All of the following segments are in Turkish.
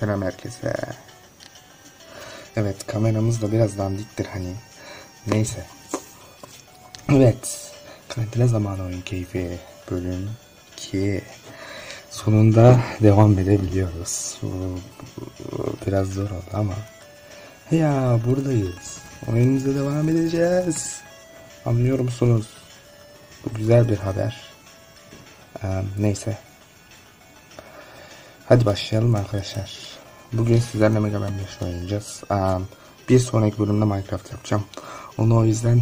Selam herkese. Evet kameramız da biraz dandiktir hani. Neyse. Evet. Karantina zamanı oyun keyfi bölüm 2. Sonunda devam edebiliyoruz. Biraz zor oldu ama. Ya buradayız. Oyunumuza devam edeceğiz. Anlıyor musunuz? Bu güzel bir haber. Ee, neyse. Hadi başlayalım arkadaşlar. Bugün sizlerle Mega Man 5 oynayacağız. Bir sonraki bölümde Minecraft yapacağım. Onu o yüzden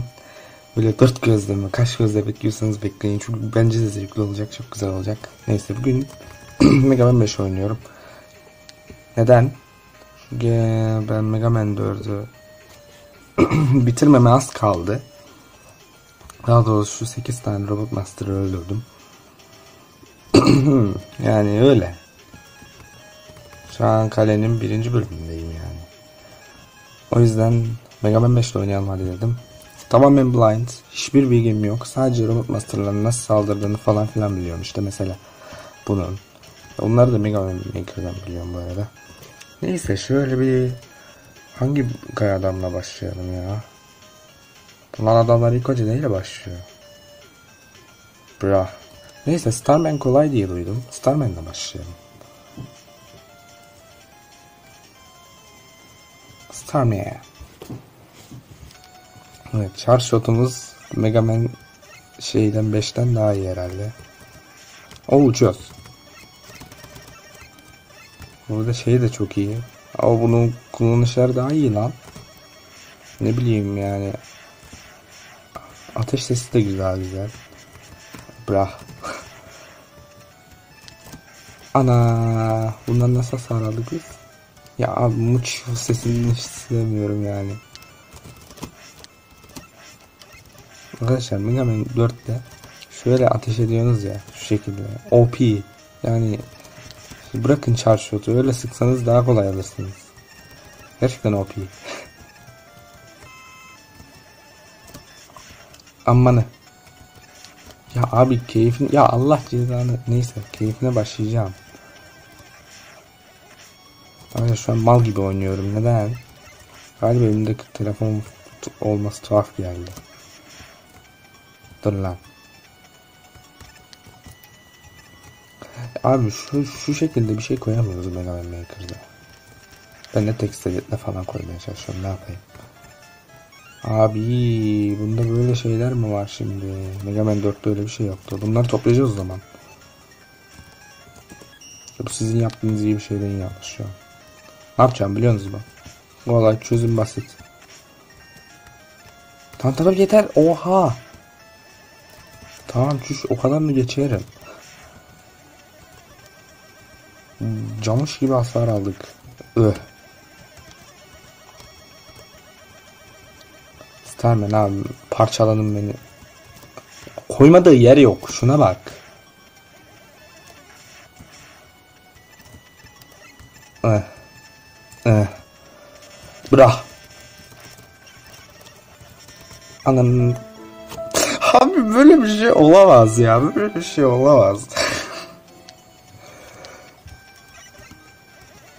böyle dört gözle mi, kaç gözle bekliyorsanız bekleyin. Çünkü bence de zevkli olacak, çok güzel olacak. Neyse bugün Mega Man 5 oynuyorum. Neden? Çünkü ben Mega Man 4'ü bitirmeme az kaldı. Daha doğrusu 8 tane Robot Master'ı öldürdüm. yani öyle. Şu an kalenin birinci bölümündeyim yani. O yüzden Mega Man 5'te oynayalım hadi dedim. Tamamen blind. Hiçbir bilgim yok. Sadece Robot Master'ların nasıl saldırdığını falan filan biliyorum. İşte mesela bunun. Onları da Mega Man Maker'dan biliyorum bu arada. Neyse şöyle bir hangi kaya adamla başlayalım ya? Bunlar adamlar ilk önce neyle başlıyor? Bra. Neyse Starman kolay diye duydum. Starman'la başlayalım. Starman. Evet, charge shotumuz Mega Man şeyden 5'ten daha iyi herhalde. O uçuyoruz. Burada şey de çok iyi. Ama bunun kullanışları daha iyi lan. Ne bileyim yani. Ateş sesi de güzel güzel. Bra. Ana, bundan nasıl hasar aldık biz? Ya abi muç sesini hiç sevmiyorum yani. Arkadaşlar Mega Man 4'te şöyle ateş ediyorsunuz ya şu şekilde. OP yani bırakın shot'u öyle sıksanız daha kolay alırsınız. Gerçekten OP. Amanı. Ya abi keyfin ya Allah cezanı neyse keyfine başlayacağım. Ama şu an mal gibi oynuyorum. Neden? Galiba elimdeki telefon olması tuhaf geldi. Dur lan. Abi şu şu şekilde bir şey koyamıyoruz Mega Man Maker'da. Ben de text editle falan koymaya çalışıyorum. Ne yapayım? Abi bunda böyle şeyler mi var şimdi? Mega Man 4'te öyle bir şey yoktu. Bunları toplayacağız o zaman. Bu sizin yaptığınız gibi bir şeyden yanlış şu an. Ne yapacağım biliyor musunuz bu? Olay çözüm basit. Tamam yeter. Oha. Tamam çüş o kadar mı geçerim? Camış gibi hasar aldık. Öh. Starman abi parçaladın beni. Koymadığı yer yok. Şuna bak. Eh. Eh. Bra. Anam. Abi böyle bir şey olamaz ya. Böyle bir şey olamaz.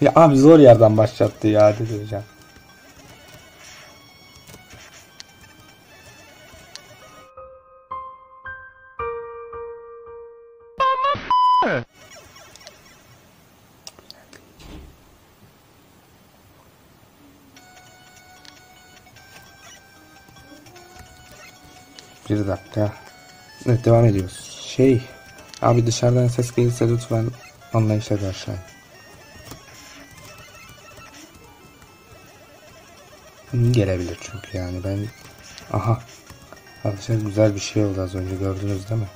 ya abi zor yerden başlattı ya delireceğim. Bir dakika. Evet devam ediyoruz. Şey. Abi dışarıdan ses gelirse lütfen anlayışla karşılayın. Hı, Gelebilir çünkü yani ben... Aha. Arkadaşlar güzel bir şey oldu az önce gördünüz değil mi?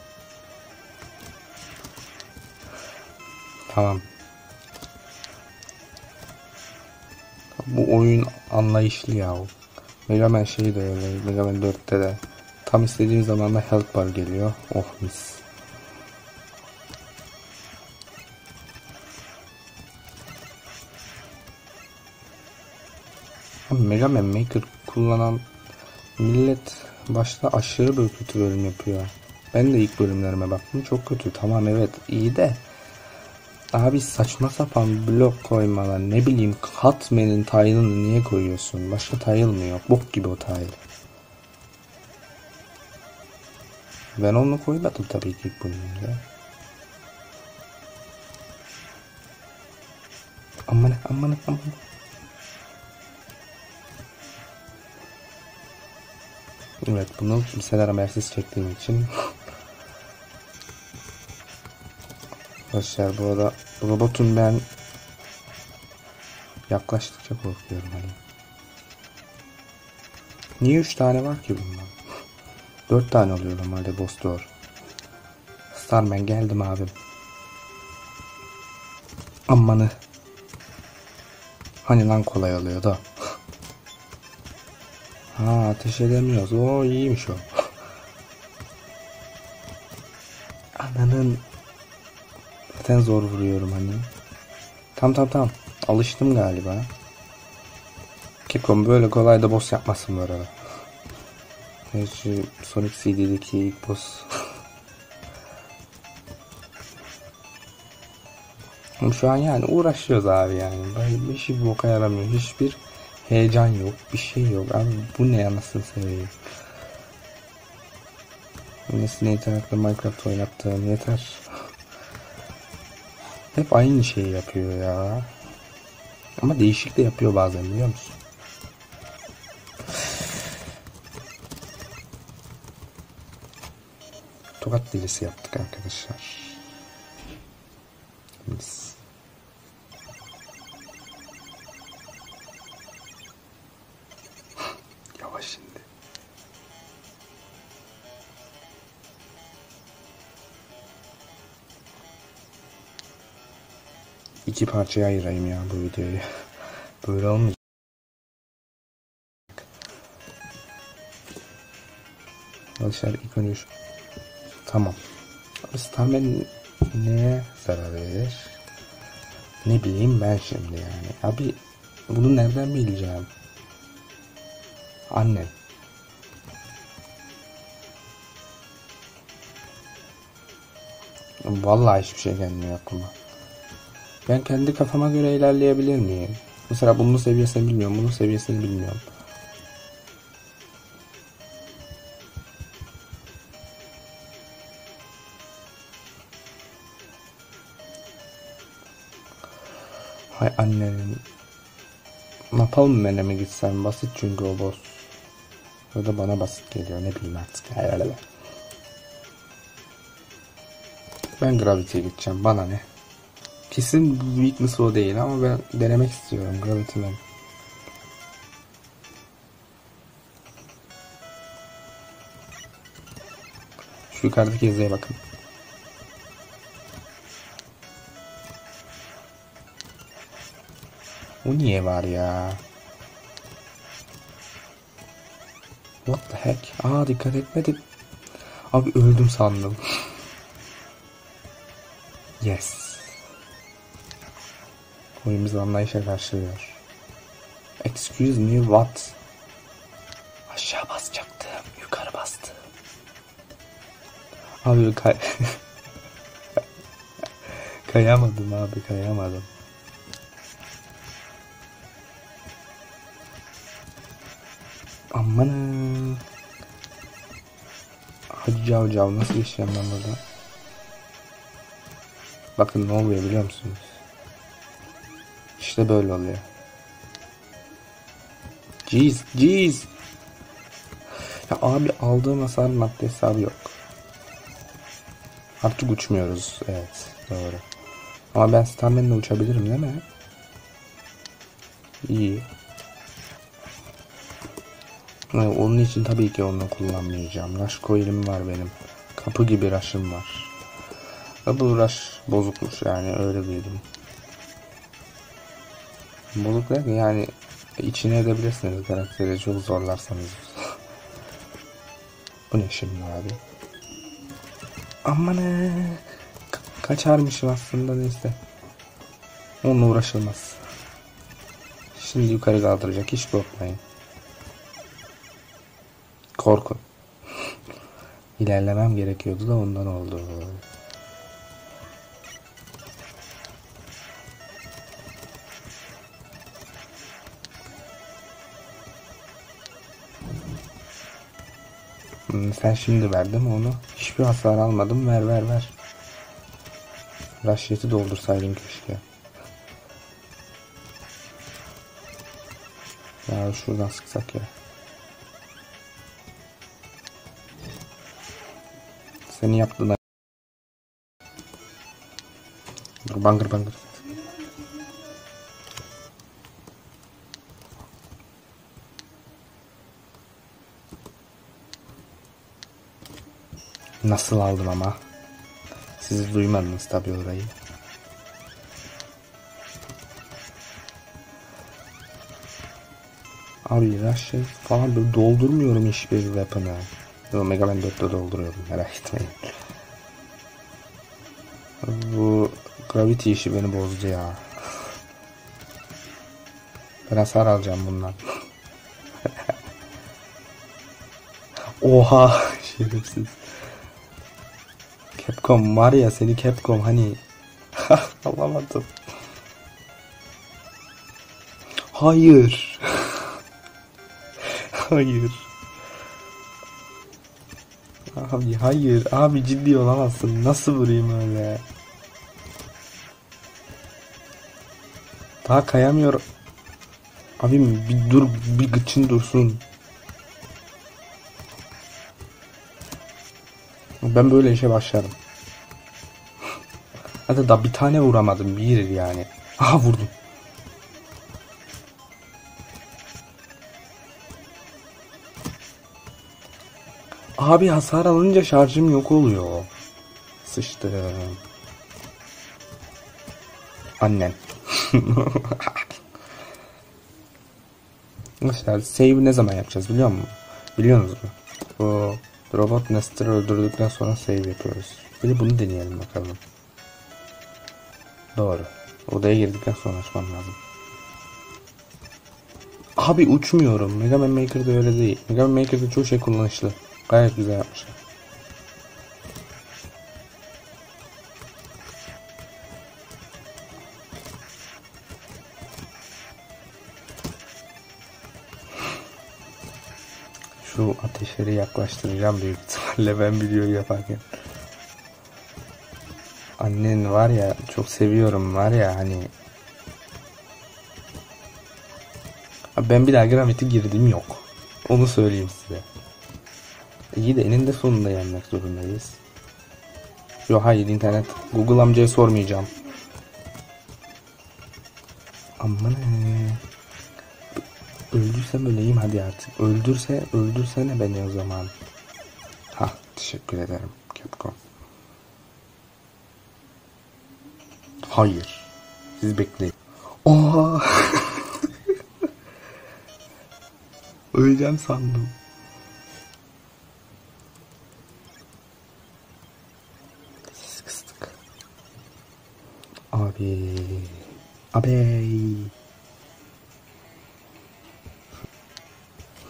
Tamam. Bu oyun anlayışlı ya. Mega Man şeyi de öyle. Mega Man 4'te de. Tam istediğin zaman da health bar geliyor. Oh mis. Mega Man Maker kullanan millet başta aşırı böyle kötü bölüm yapıyor. Ben de ilk bölümlerime baktım çok kötü. Tamam evet iyi de Abi saçma sapan blok koymalar ne bileyim Katmen'in tayını niye koyuyorsun? Başka tile mı yok? Bok gibi o tile. Ben onu koymadım tabii ki ya. Aman aman aman. Evet bunu kimseler habersiz çektiğim için Arkadaşlar bu arada robotun ben yaklaştıkça korkuyorum hani. Niye 3 tane var ki bundan? 4 tane oluyor normalde boss door. Starman geldim abim. Amanı. Hani lan kolay oluyor da. Ha ateş edemiyoruz. O iyiymiş o. Ananın Zaten zor vuruyorum hani. Tam tam tam. Alıştım galiba. Capcom böyle kolay da boss yapmasın bu arada. Gerçi Sonic CD'deki ilk boss. Şu an yani uğraşıyoruz abi yani. Böyle bir şey boka yaramıyor. Hiçbir heyecan yok. Bir şey yok. Abi bu ne anasını seveyim. Nesine internette Minecraft oynattığım yeter. Hep aynı şeyi yapıyor ya. Ama değişik de yapıyor bazen biliyor musun? Tokat delisi yaptık arkadaşlar. Mis. Yavaş şimdi. iki parçaya ayırayım ya bu videoyu. Böyle olmayacak. Arkadaşlar ilk önce şu. Tamam. Starman neye zarar verir? Ne bileyim ben şimdi yani. Abi bunu nereden bileceğim? Annem. Vallahi hiçbir şey gelmiyor aklıma. Ben kendi kafama göre ilerleyebilir miyim? Mesela bunun seviyesini bilmiyorum, bunun seviyesini bilmiyorum. Hay annenin. Napalm Man'e mi gitsem? Basit çünkü o boss. O da bana basit geliyor. Ne bileyim artık. Herhalde. Ben Gravity'ye gideceğim. Bana ne? Kesin weakness o değil ama ben denemek istiyorum Gravity. Şu yukarıdaki yazıya bakın. O var ya? What the heck? Aa dikkat etmedim. Abi öldüm sandım. yes. Oyun bizi anlayışa karşılıyor. Excuse me what? Aşağı basacaktım. Yukarı bastım. Abi kay... kayamadım abi kayamadım. Aman. Hadi cav nasıl geçeceğim ben burada? Bakın ne oluyor biliyor musunuz? İşte böyle oluyor. Jeez, jeez. Ya abi aldığım hasar madde hesabı yok. Artık uçmuyoruz. Evet, doğru. Ama ben Starman'le uçabilirim değil mi? İyi. Yani onun için tabii ki onu kullanmayacağım. Rush coil'im var benim. Kapı gibi rush'ım var. Ve bu rush bozukmuş yani öyle duydum. Bozuk derken yani içine edebilirsiniz karakteri çok zorlarsanız. Bu ne şimdi abi? Aman Ka kaçarmışım aslında neyse. Onunla uğraşılmaz. Şimdi yukarı kaldıracak hiç korkmayın. Korku. İlerlemem gerekiyordu da ondan oldu. Hmm, sen şimdi verdim onu. Hiçbir hasar almadım. Ver ver ver. Raşyeti doldursaydın keşke. Ya şuradan sıksak ya. Seni yaptığına. Bangır bangır. Nasıl aldım ama? Siz duymadınız tabii orayı. Abi rush falan böyle doldurmuyorum hiçbir weapon'ı. Yo, Mega Man 4'te dolduruyorum merak etmeyin. Bu gravity işi beni bozdu ya. Ben hasar alacağım bundan. Oha şerefsiz. Capcom var ya seni Capcom hani alamadım. Hayır. hayır. Abi hayır. Abi ciddi olamazsın. Nasıl vurayım öyle? Daha kayamıyorum. Abim bir dur bir gıçın dursun. Ben böyle işe başlarım. Hadi da bir tane vuramadım. Bir yani. Aha vurdum. Abi hasar alınca şarjım yok oluyor. Sıçtım. Annen. Mesela save ne zaman yapacağız biliyor musun? Biliyor musunuz mu? Bu robot Nestor'ı öldürdükten sonra save yapıyoruz. Bir bunu deneyelim bakalım. Doğru. Odaya girdikten sonra açmam lazım. Abi uçmuyorum. Mega Man Maker'da öyle değil. Mega Man Maker'da çoğu şey kullanışlı. Gayet güzel yapmışlar. Şu ateşleri yaklaştıracağım büyük ihtimalle ben videoyu yaparken. Annen var ya çok seviyorum var ya hani. Ben bir daha Gravity girdim yok. Onu söyleyeyim size. İyi de eninde sonunda yenmek zorundayız. Yok hayır internet. Google amcaya sormayacağım. Aman Öldürsem öleyim hadi artık. Öldürse öldürsene beni o zaman. Ha teşekkür ederim Capcom. Hayır. Siz bekleyin. Oha. Öleceğim sandım. Siz kıstık. Abi. Abi.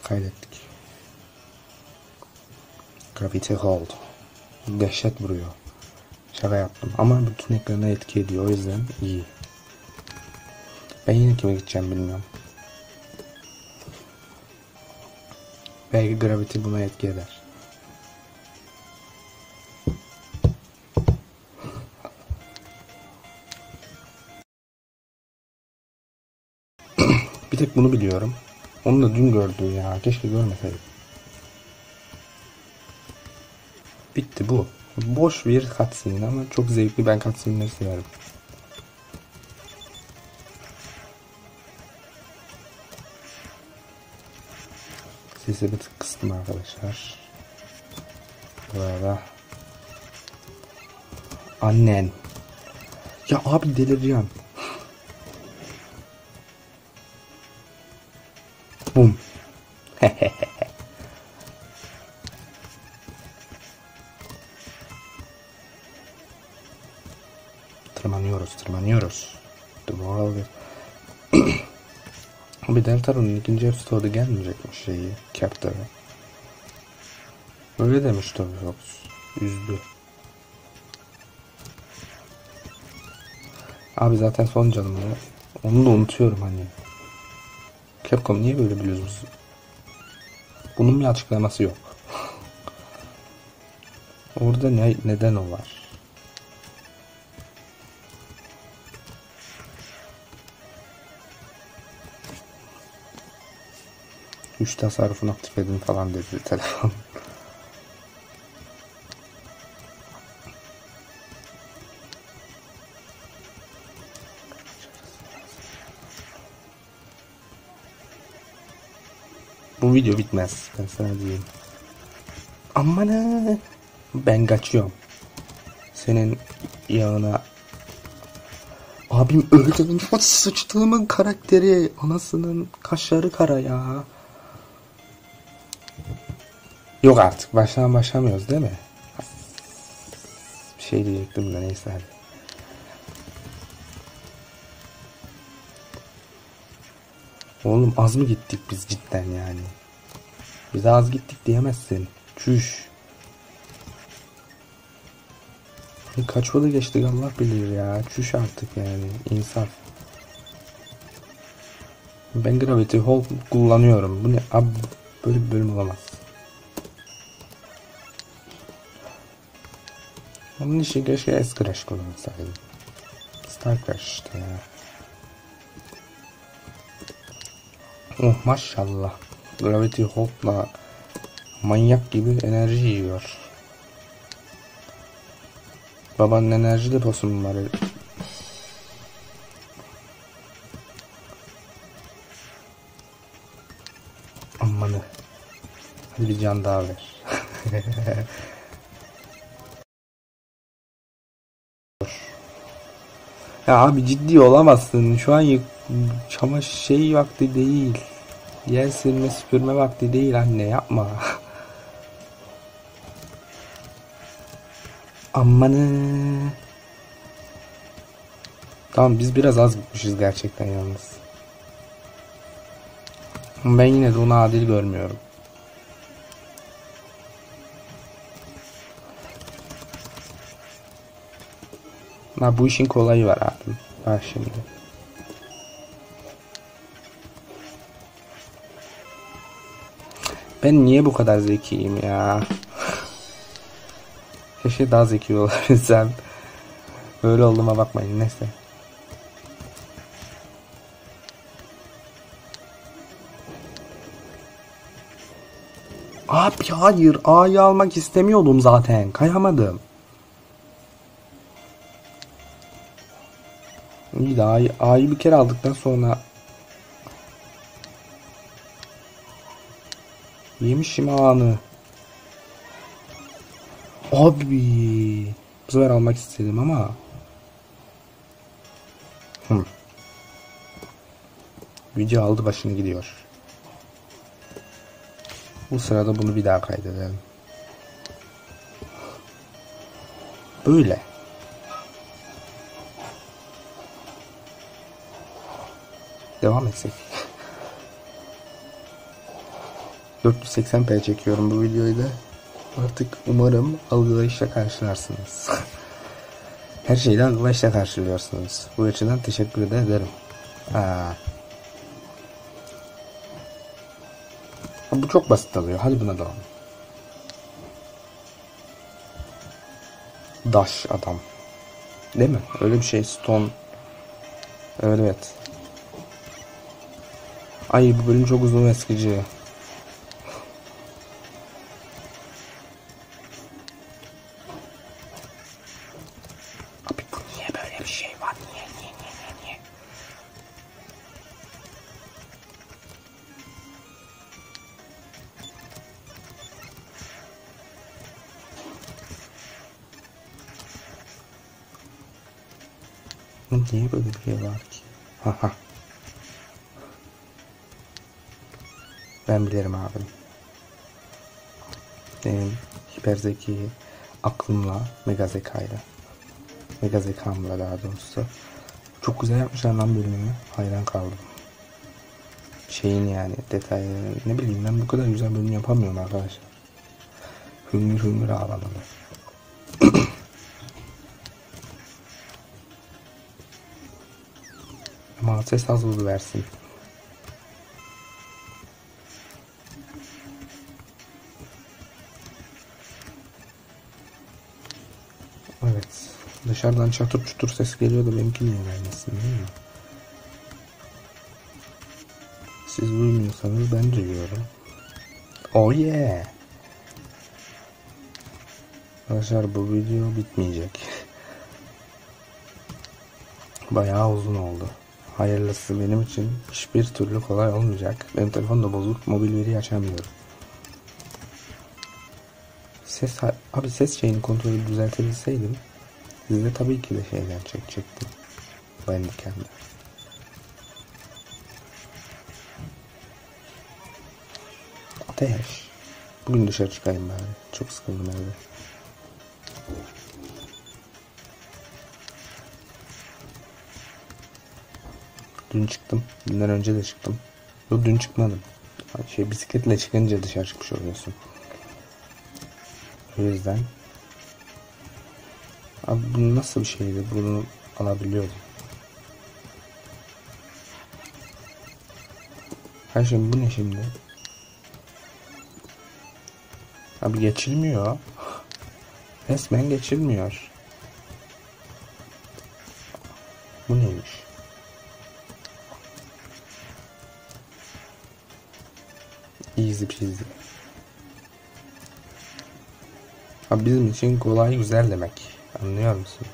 Kaydettik. Gravity Hold. Dehşet vuruyor. Şaka yaptım. Ama bütün ekrana etki ediyor. O yüzden iyi. Ben yine kime gideceğim bilmiyorum. Belki Gravity buna etki eder. Bir tek bunu biliyorum. Onu da dün gördüm ya. Keşke görmeseydim. Bitti bu. Boş bir cutscene ama çok zevkli. Ben cutscene'leri severim. Sesi bir tık kıstım arkadaşlar. Bu arada. Annen. Ya abi delireceğim. Bir Deltaro'nun ikinci episode'u gelmeyecekmiş şeyi, Captor'ı. Öyle demiş Toby Fox. Üzdü. Abi zaten son canım ya. Onu da unutuyorum hani. Capcom niye böyle biliyorsunuz? Bunun bir açıklaması yok. Orada ne neden o var? Güç tasarrufunu aktif edin falan dedi telefon. Bu video bitmez. Ben sana diyeyim. Aman ben kaçıyorum. Senin yanına Abim öldü. Sıçtığımın karakteri. Anasının kaşları kara ya. Yok artık. Baştan başlamıyoruz değil mi? Bir şey diyecektim de neyse hadi. Oğlum az mı gittik biz cidden yani? Biz az gittik diyemezsin. Çüş. Kaç yılı geçtik Allah bilir ya. Çüş artık yani. insaf. Ben Gravity Hall kullanıyorum. Bu ne? Abi böyle bir bölüm olamaz. Onun için keşke S-Crash kullansaydım. Star işte ya. Oh maşallah. Gravity Hop'la manyak gibi enerji yiyor. Babanın enerji deposu mu var? Amanı. Hadi bir can daha ver. ya abi ciddi olamazsın. Şu an çamaşır şey vakti değil. Yer silme süpürme vakti değil anne yapma. Amanı. Tamam biz biraz az gitmişiz gerçekten yalnız. Ben yine de onu adil görmüyorum. Ha, bu işin kolayı var abi. Bak şimdi. Ben niye bu kadar zekiyim ya? Keşke daha zeki olabilsem. Böyle olduğuma bakmayın neyse. Abi hayır A'yı almak istemiyordum zaten. Kayamadım. De A'yı, A'yı bir kere aldıktan sonra Yemişim anı. Abi. Bu sefer almak istedim ama. Hmm. Video aldı başını gidiyor. Bu sırada bunu bir daha kaydedelim. Böyle. Devam etsek. 480p çekiyorum bu videoyu da. Artık umarım algılayışla karşılarsınız. Her şeyden algılayışla karşılıyorsunuz. Bu açıdan teşekkür ederim. Aa. Bu çok basit alıyor. Hadi buna devam. Daş adam. Değil mi? Öyle bir şey. Stone. Evet. Ay bu bölüm çok uzun ve eskici. Niye böyle bir şey var ki? Haha. Ben bilirim abim. Benim hiper zeki aklımla, mega zekayla. Mega zekamla daha doğrusu. Çok güzel yapmışlar lan bölümünü. Hayran kaldım. Şeyin yani detayı ne bileyim ben bu kadar güzel bölüm yapamıyorum arkadaşlar. Hüngür hüngür ağlamalı. Ama ses az versin. Dışarıdan çatır çutur ses geliyor da benimki niye gelmesin değil mi? Siz duymuyorsanız ben duyuyorum. Oh yeah. Arkadaşlar bu video bitmeyecek. Bayağı uzun oldu. Hayırlısı benim için hiçbir türlü kolay olmayacak. Benim telefon da bozuk. Mobil veri açamıyorum. Ses abi ses şeyini kontrolü düzeltebilseydim siz de tabii ki de şeyden çekecektim. Bandicam'da. Ateş. Bugün dışarı çıkayım bari. Çok sıkıldım evde. Dün çıktım. Dünden önce de çıktım. Yok dün çıkmadım. Şey bisikletle çıkınca dışarı çıkmış oluyorsun. O yüzden Abi bu nasıl bir şeydi? Bunu alabiliyordum. Ha şimdi bu ne şimdi? Abi geçilmiyor. Resmen geçilmiyor. Bu neymiş? Easy peasy. Abi bizim için kolay güzel demek. Anlıyor musunuz?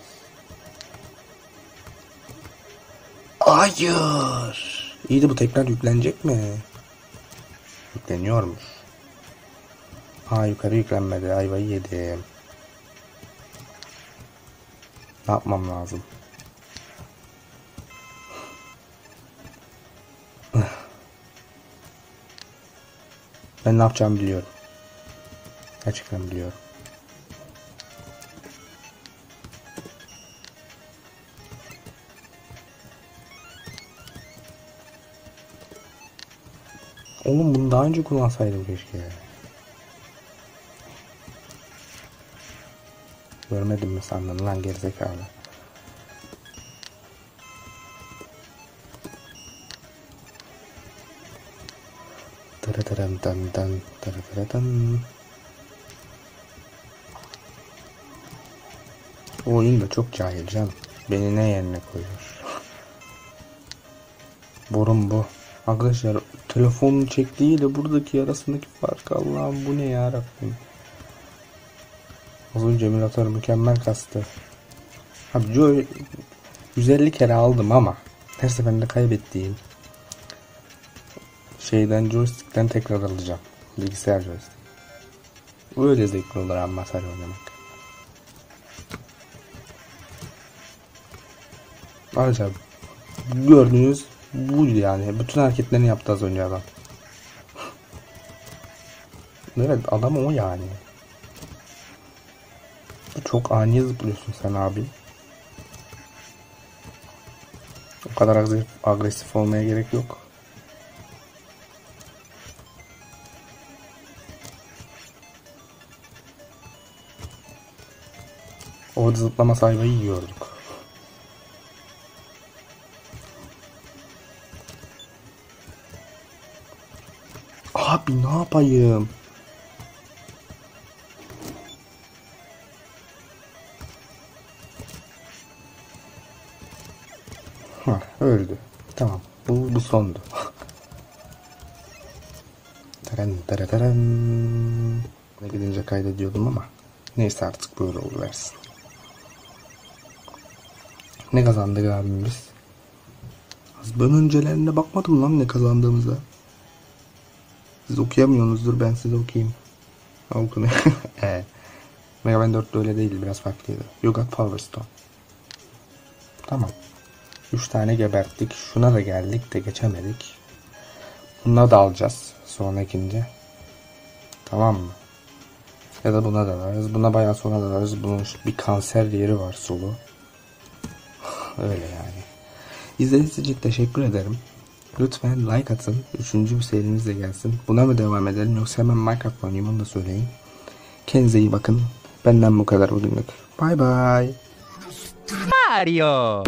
Hayır. İyi de bu tekrar yüklenecek mi? Yükleniyormuş. Ha yukarı yüklenmedi. Ayvayı yedim. Ne yapmam lazım? Ben ne yapacağımı biliyorum. Gerçekten biliyorum. Oğlum bunu daha önce kullansaydım keşke. Görmedim mi sandın lan gerizekalı. Tırıtırın tın tın tırıtırın. O oyun da çok cahil canım. Beni ne yerine koyuyor. Borun bu. Arkadaşlar telefonun çektiğiyle buradaki arasındaki fark Allah'ım bu ne ya Rabbim. Az önce emülatör mükemmel kastı. Abi Joy 150 kere aldım ama her seferinde kaybettiğim şeyden joystick'ten tekrar alacağım. Bilgisayar joystick. Öyle zevkli olur ama Atari oynamak. Arkadaşlar gördüğünüz buydu yani. Bütün hareketlerini yaptı az önce adam. evet adam o yani. Çok ani zıplıyorsun sen abi. O kadar agresif, olmaya gerek yok. Orada zıplama saybayı yiyorduk. Abi ne yapayım? Ha öldü. Tamam. Bu bu sondu. Teren teren. Ne gidince kaydediyordum ama neyse artık böyle oluversin. Ne kazandık abimiz? Ben öncelerine bakmadım lan ne kazandığımıza. Siz okuyamıyorsunuzdur ben size okuyayım. Ha okunuyor. evet. Mega Man 4'te öyle değildi biraz farklıydı. You got Power Stone. Tamam. 3 tane geberttik. Şuna da geldik de geçemedik. Buna da alacağız. Sonrakinde. Tamam mı? Ya da buna da varız. Buna bayağı sonra da varız. Bunun bir kanser yeri var solu. Öyle yani. İzlediğiniz için teşekkür ederim. Lütfen like atın. Üçüncü bir serimiz de gelsin. Buna mı devam edelim yoksa hemen Minecraft oynayayım onu da söyleyin. Kendinize iyi bakın. Benden bu kadar bugünlük. Bye bye. Mario.